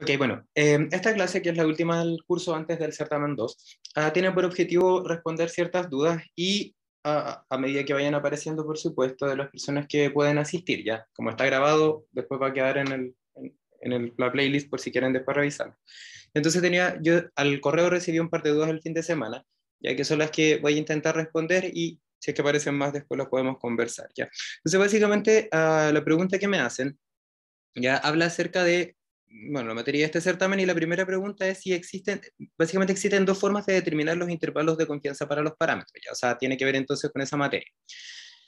Ok, bueno, eh, esta clase, que es la última del curso antes del certamen 2, ah, tiene por objetivo responder ciertas dudas y a, a, medida que vayan apareciendo, por supuesto, de las personas que pueden asistir, ya. Como está grabado, después va a quedar en, el, en, en el, la playlist por si quieren después revisarlo. Entonces tenía, yo al correo recibí un par de dudas el fin de semana, ya que son las que voy a intentar responder y si es que aparecen más después las podemos conversar, ya. Entonces básicamente uh, la pregunta que me hacen ya habla acerca de bueno, la materia de este certamen y la primera pregunta es si existen, básicamente existen dos formas de determinar los intervalos de confianza para los parámetros, ¿ya? o sea, tiene que ver entonces con esa materia.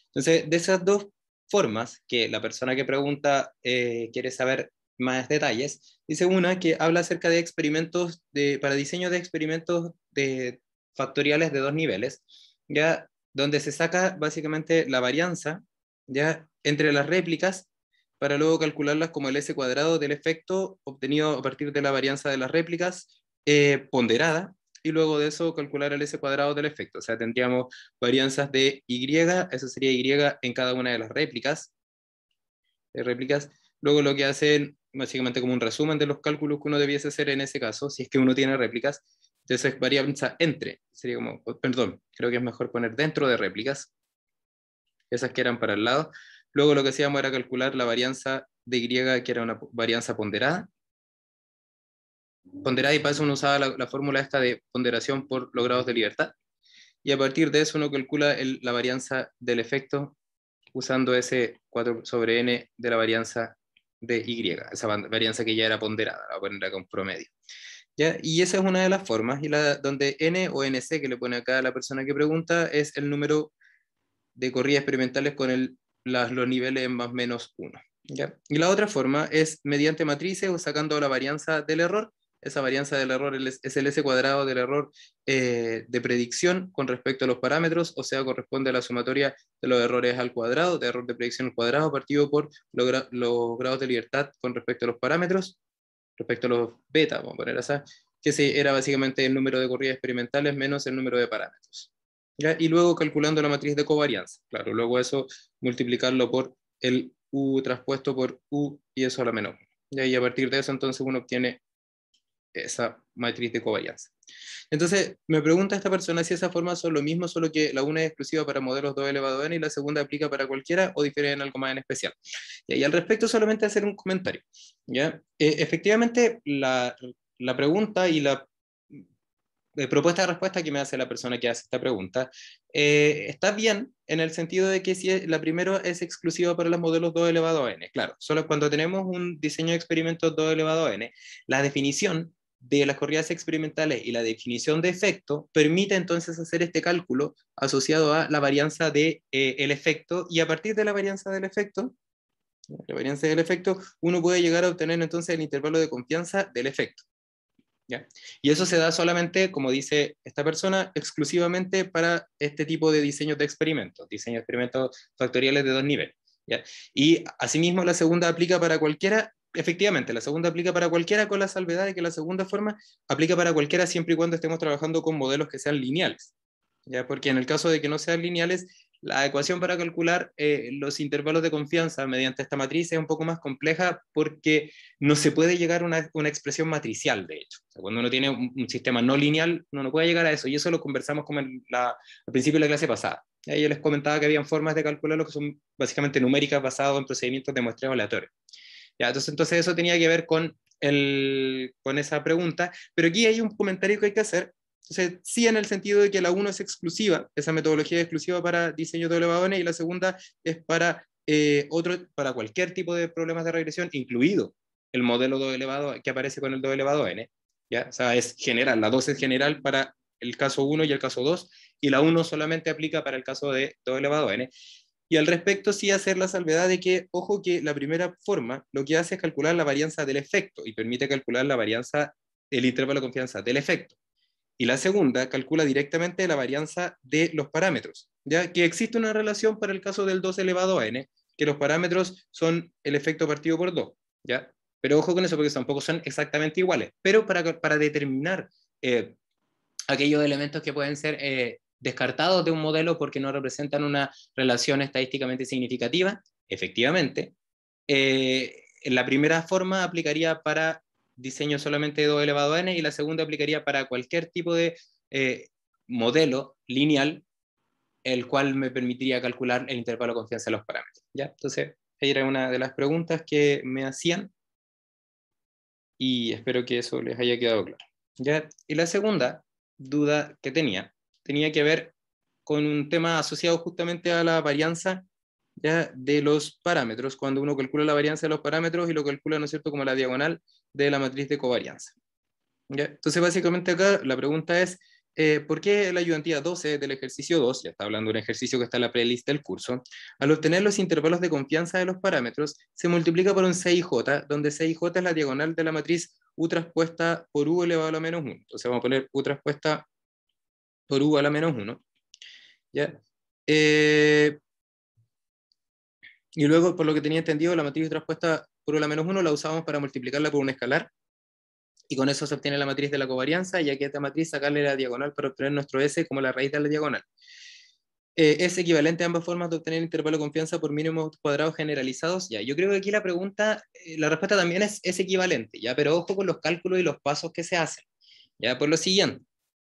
Entonces, de esas dos formas que la persona que pregunta eh, quiere saber más detalles, dice una que habla acerca de experimentos, de, para diseño de experimentos de factoriales de dos niveles, ya donde se saca básicamente la varianza ya entre las réplicas para luego calcularlas como el S cuadrado del efecto obtenido a partir de la varianza de las réplicas eh, ponderada, y luego de eso calcular el S cuadrado del efecto. O sea, tendríamos varianzas de Y, eso sería Y en cada una de las réplicas. De réplicas. Luego lo que hacen, básicamente como un resumen de los cálculos que uno debiese hacer en ese caso, si es que uno tiene réplicas, entonces es varianza entre, sería como, perdón, creo que es mejor poner dentro de réplicas, esas que eran para el lado, Luego lo que hacíamos era calcular la varianza de Y, que era una varianza ponderada. Ponderada y para eso uno usaba la, la fórmula esta de ponderación por los grados de libertad. Y a partir de eso uno calcula el, la varianza del efecto usando ese 4 sobre n de la varianza de Y, esa varianza que ya era ponderada, la voy a poner acá un promedio. ¿Ya? Y esa es una de las formas, y la, donde n o nc que le pone acá a la persona que pregunta es el número de corridas experimentales con el las, los niveles en más menos 1. ¿ya? Y la otra forma es mediante matrices o sacando la varianza del error. Esa varianza del error es el S cuadrado del error eh, de predicción con respecto a los parámetros, o sea, corresponde a la sumatoria de los errores al cuadrado, de error de predicción al cuadrado, partido por los, gra los grados de libertad con respecto a los parámetros, respecto a los beta, vamos a poner así, que era básicamente el número de corridas experimentales menos el número de parámetros. Y luego calculando la matriz de covarianza. Claro, luego eso multiplicarlo por el U traspuesto por U y eso a la menos. ¿ya? Y a partir de eso entonces uno obtiene esa matriz de covarianza. Entonces, me pregunta esta persona si esas formas son lo mismo, solo que la una es exclusiva para modelos 2 elevado a n y la segunda aplica para cualquiera o difiere en algo más en especial. Y al respecto solamente hacer un comentario. ¿ya? Eh, efectivamente, la, la pregunta y la de propuesta de respuesta que me hace la persona que hace esta pregunta, eh, está bien en el sentido de que si la primera es exclusiva para los modelos 2 elevado a n. Claro, solo cuando tenemos un diseño de experimentos 2 elevado a n, la definición de las corridas experimentales y la definición de efecto permite entonces hacer este cálculo asociado a la varianza del de, eh, efecto y a partir de la varianza del efecto, la varianza del efecto, uno puede llegar a obtener entonces el intervalo de confianza del efecto. Y eso se da solamente, como dice esta persona, exclusivamente para este tipo de diseños de experimentos, diseños de experimentos factoriales de dos niveles. Y asimismo la segunda aplica para cualquiera, efectivamente, la segunda aplica para cualquiera con la salvedad de que la segunda forma aplica para cualquiera siempre y cuando estemos trabajando con modelos que sean lineales. ¿ya? Porque en el caso de que no sean lineales, la ecuación para calcular eh, los intervalos de confianza mediante esta matriz es un poco más compleja porque no se puede llegar a una, expresión matricial, de hecho. Cuando uno tiene un, sistema no lineal, uno no puede llegar a eso, y eso lo conversamos como en la, al principio de la clase pasada. Yo les comentaba que habían formas de calcularlo que son básicamente numéricas basadas en procedimientos de muestreo aleatorio. ¿Ya? Entonces, entonces eso tenía que ver con, con esa pregunta, pero aquí hay un comentario que hay que hacer entonces, sí en el sentido de que la 1 es exclusiva, esa metodología es exclusiva para diseño de elevado n y la segunda es para, eh, otro, para cualquier tipo de problemas de regresión, incluido el modelo 2 elevado que aparece con el 2 elevado n. ¿ya? O sea, es general, la 2 es general para el caso 1 y el caso 2, y la 1 solamente aplica para el caso de 2 elevado n. Y al respecto sí hacer la salvedad de que, ojo que la primera forma lo que hace es calcular la varianza del efecto y permite calcular la varianza, el intervalo de confianza del efecto. Y la segunda calcula directamente la varianza de los parámetros, ya que existe una relación para el caso del 2 elevado a n, que los parámetros son el efecto partido por 2, ¿ya? Pero ojo con eso porque tampoco son exactamente iguales. Pero para, para determinar eh, aquellos elementos que pueden ser eh, descartados de un modelo porque no representan una relación estadísticamente significativa, efectivamente, eh, la primera forma aplicaría para diseño solamente de 2 elevado a n, y la segunda aplicaría para cualquier tipo de eh, modelo lineal, el cual me permitiría calcular el intervalo de confianza de los parámetros. ¿ya? Entonces, ahí era una de las preguntas que me hacían, y espero que eso les haya quedado claro. ¿ya? Y la segunda duda que tenía, tenía que ver con un tema asociado justamente a la varianza ¿ya? de los parámetros, cuando uno calcula la varianza de los parámetros y lo calcula, ¿no es cierto?, como la diagonal de la matriz de covarianza. ¿ya? Entonces, básicamente acá la pregunta es, eh, ¿por qué la ayudantía 12 del ejercicio 2, ya está hablando de un ejercicio que está en la playlist del curso, al obtener los intervalos de confianza de los parámetros, se multiplica por un CIJ, donde CIJ es la diagonal de la matriz U traspuesta por U elevado a la menos 1. Entonces vamos a poner U traspuesta por U a la menos 1. ¿ya? Eh, y luego, por lo que tenía entendido, la matriz traspuesta U a la menos 1 la usamos para multiplicarla por un escalar. Y con eso se obtiene la matriz de la covarianza, y aquí a esta matriz sacarle la diagonal para obtener nuestro S como la raíz de la diagonal. Eh, ¿Es equivalente a ambas formas de obtener intervalo de confianza por mínimos cuadrados generalizados? Ya, yo creo que aquí la pregunta, eh, la respuesta también es, es equivalente, ya, pero ojo con los cálculos y los pasos que se hacen. Ya, por lo siguiente,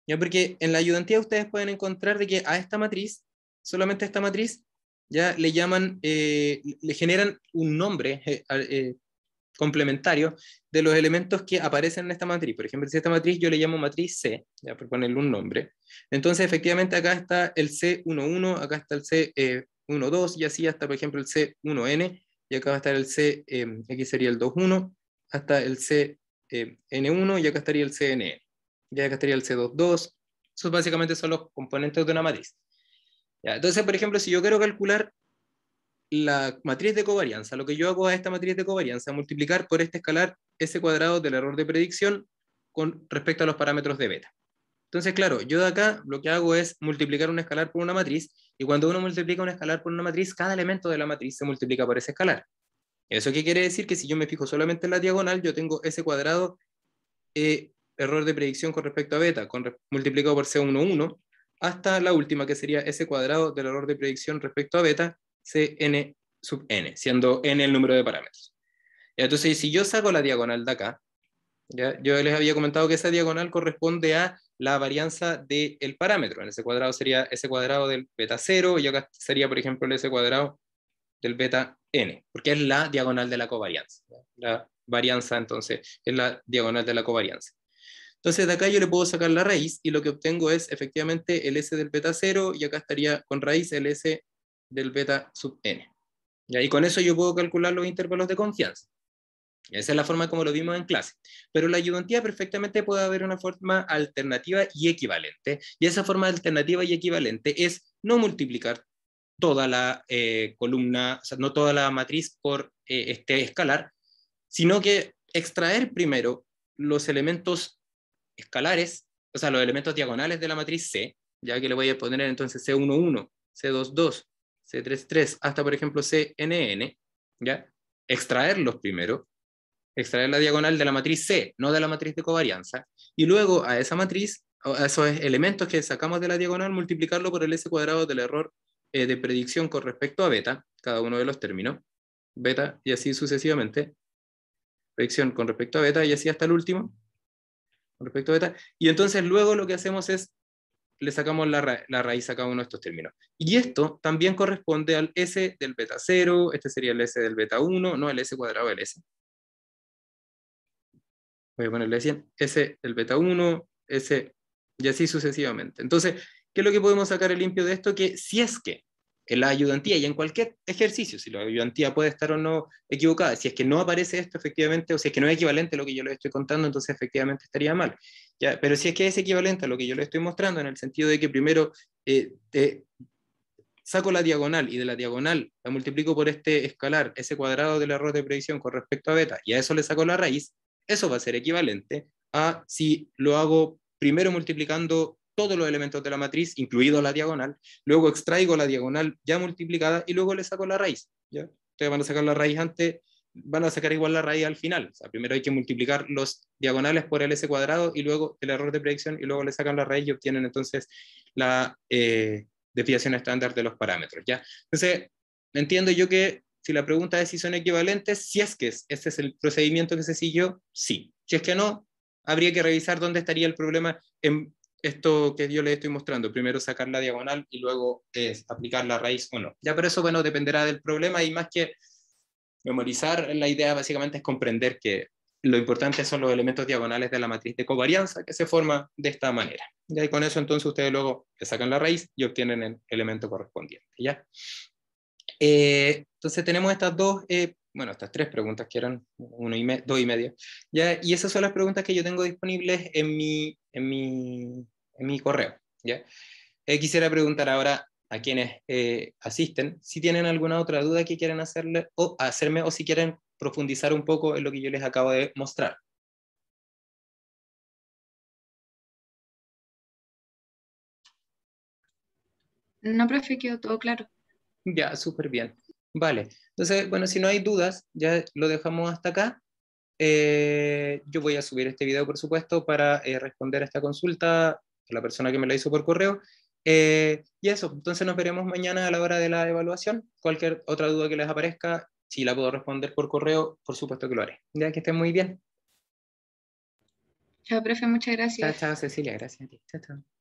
ya, porque en la ayudantía ustedes pueden encontrar de que a esta matriz, solamente esta matriz, ya le llaman, eh, le generan un nombre complementario de los elementos que aparecen en esta matriz. Por ejemplo, si esta matriz yo le llamo matriz C, ya por ponerle un nombre. Entonces, efectivamente, acá está el C11, acá está el C12, y así hasta, por ejemplo, el C1N, y acá va a estar el C, eh, aquí sería el 21, hasta el CN1, y acá estaría el CNN. Y acá estaría el C22. Esos básicamente son los componentes de una matriz. Ya, entonces, por ejemplo, si yo quiero calcular la matriz de covarianza, lo que yo hago a esta matriz de covarianza, multiplicar por este escalar S cuadrado del error de predicción con respecto a los parámetros de beta. Entonces, claro, yo de acá lo que hago es multiplicar un escalar por una matriz, y cuando uno multiplica un escalar por una matriz, cada elemento de la matriz se multiplica por ese escalar. ¿Eso qué quiere decir? Que si yo me fijo solamente en la diagonal, yo tengo S cuadrado, eh, error de predicción con respecto a beta, con, multiplicado por C11, hasta la última, que sería S cuadrado del error de predicción respecto a beta, Cn sub n, siendo n el número de parámetros. Entonces, si yo saco la diagonal de acá, yo les había comentado que esa diagonal corresponde a la varianza del parámetro. En ese cuadrado sería ese cuadrado del beta 0 y acá sería, por ejemplo, el ese cuadrado del beta n, porque es la diagonal de la covarianza. La varianza, entonces, es la diagonal de la covarianza. Entonces, de acá yo le puedo sacar la raíz y lo que obtengo es efectivamente el S del beta 0 y acá estaría con raíz el S del beta sub n. Y con eso yo puedo calcular los intervalos de confianza. Esa es la forma como lo vimos en clase. Pero la ayudantía perfectamente puede haber una forma alternativa y equivalente. Y esa forma alternativa y equivalente es no multiplicar toda la eh, columna, o sea, no toda la matriz por eh, este escalar, sino que extraer primero los elementos escalares, o sea, los elementos diagonales de la matriz C, ya que le voy a poner entonces C11, C22, C33 hasta, por ejemplo, CNN, ¿ya? Extraerlos primero, extraer la diagonal de la matriz C, no de la matriz de covarianza, y luego a esa matriz, a esos elementos que sacamos de la diagonal, multiplicarlo por el S cuadrado del error eh, de predicción con respecto a beta, cada uno de los términos, beta y así sucesivamente, predicción con respecto a beta y así hasta el último, respecto a beta, y entonces luego lo que hacemos es le sacamos la, raíz a cada uno de estos términos. Y esto también corresponde al S del beta 0, este sería el S del beta 1, no el S cuadrado del S. Voy a ponerle 100, S del beta 1, S, y así sucesivamente. Entonces, ¿qué es lo que podemos sacar el limpio de esto? Que si es que en la ayudantía y en cualquier ejercicio, si la ayudantía puede estar o no equivocada, si es que no aparece esto efectivamente, o si es que no es equivalente a lo que yo les estoy contando, entonces efectivamente estaría mal. ¿ya? Pero si es que es equivalente a lo que yo le estoy mostrando, en el sentido de que primero eh, saco la diagonal y de la diagonal la multiplico por este escalar, ese cuadrado del error de predicción con respecto a beta, y a eso le saco la raíz, eso va a ser equivalente a si lo hago primero multiplicando todos los elementos de la matriz, incluido la diagonal, luego extraigo la diagonal ya multiplicada y luego le saco la raíz. ¿ya? Ustedes van a sacar la raíz antes, van a sacar igual la raíz al final. O sea, primero hay que multiplicar los diagonales por el s cuadrado y luego el error de predicción y luego le sacan la raíz y obtienen entonces la eh, desviación estándar de los parámetros. ¿ya? Entonces, entiendo yo que Si la pregunta es si son equivalentes, si es que es, ese es el procedimiento que se siguió, sí. Si es que no, habría que revisar dónde estaría el problema en esto que yo les estoy mostrando. Primero sacar la diagonal y luego es aplicar la raíz o no. Ya por eso, bueno, dependerá del problema y más que memorizar, la idea básicamente es comprender que lo importante son los elementos diagonales de la matriz de covarianza que se forma de esta manera. Y con eso entonces ustedes luego sacan la raíz y obtienen el elemento correspondiente. ¿ya? Eh, entonces tenemos estas dos, eh, bueno, estas tres preguntas que eran uno y dos y medio. ¿ya? Y esas son las preguntas que yo tengo disponibles en mi, en mi, en mi correo. ¿ya? Eh, quisiera preguntar ahora a quienes asisten si tienen alguna otra duda que quieran hacerle o hacerme o si quieren profundizar un poco en lo que yo les acabo de mostrar. No, profe, quedó todo claro. Ya, súper bien. Vale, entonces, bueno, si no hay dudas, ya lo dejamos hasta acá. Eh, yo voy a subir este video, por supuesto, para eh, responder a esta consulta la persona que me la hizo por correo. Eh, y eso, entonces nos veremos mañana a la hora de la evaluación. Cualquier otra duda que les aparezca, si la puedo responder por correo, por supuesto que lo haré. Ya que estén muy bien. Chao, profe, muchas gracias. Chao, chao, Cecilia, gracias a ti. Chao, chao.